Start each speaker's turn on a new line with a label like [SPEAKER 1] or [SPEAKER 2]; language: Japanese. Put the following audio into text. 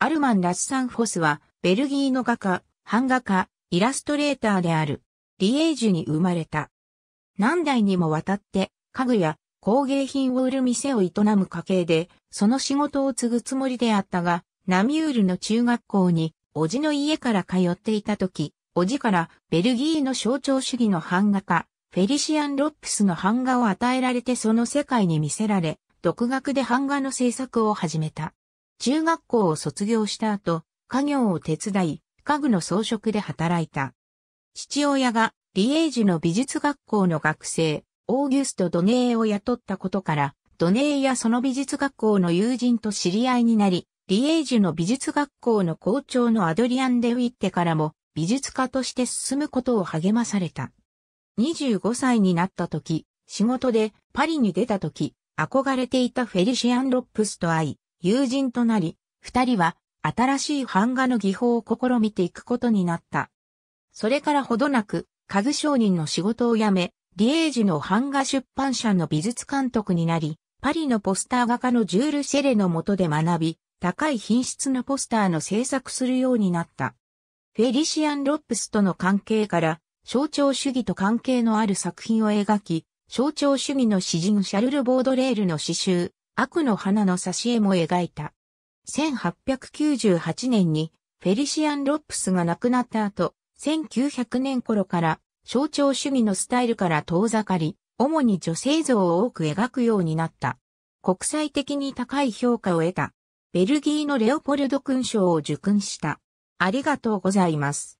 [SPEAKER 1] アルマン・ラッサン・フォスは、ベルギーの画家、版画家、イラストレーターである、リエージュに生まれた。何代にもわたって、家具や工芸品を売る店を営む家系で、その仕事を継ぐつもりであったが、ナミュールの中学校に、叔父の家から通っていた時、叔父からベルギーの象徴主義の版画家、フェリシアン・ロップスの版画を与えられてその世界に見せられ、独学で版画の制作を始めた。中学校を卒業した後、家業を手伝い、家具の装飾で働いた。父親がリエージュの美術学校の学生、オーギュスト・ドネーを雇ったことから、ドネーやその美術学校の友人と知り合いになり、リエージュの美術学校の校長のアドリアン・デウィッテからも美術家として進むことを励まされた。25歳になった時、仕事でパリに出た時、憧れていたフェリシアン・ロップスと会い、友人となり、二人は新しい版画の技法を試みていくことになった。それからほどなく、家具商人の仕事を辞め、リエージの版画出版社の美術監督になり、パリのポスター画家のジュール・シェレの下で学び、高い品質のポスターの制作するようになった。フェリシアン・ロップスとの関係から、象徴主義と関係のある作品を描き、象徴主義の詩人シャルル・ボードレールの詩集、悪の花の挿絵も描いた。1898年にフェリシアン・ロップスが亡くなった後、1900年頃から象徴主義のスタイルから遠ざかり、主に女性像を多く描くようになった。国際的に高い評価を得た。ベルギーのレオポルド勲章を受勲した。ありがとうございます。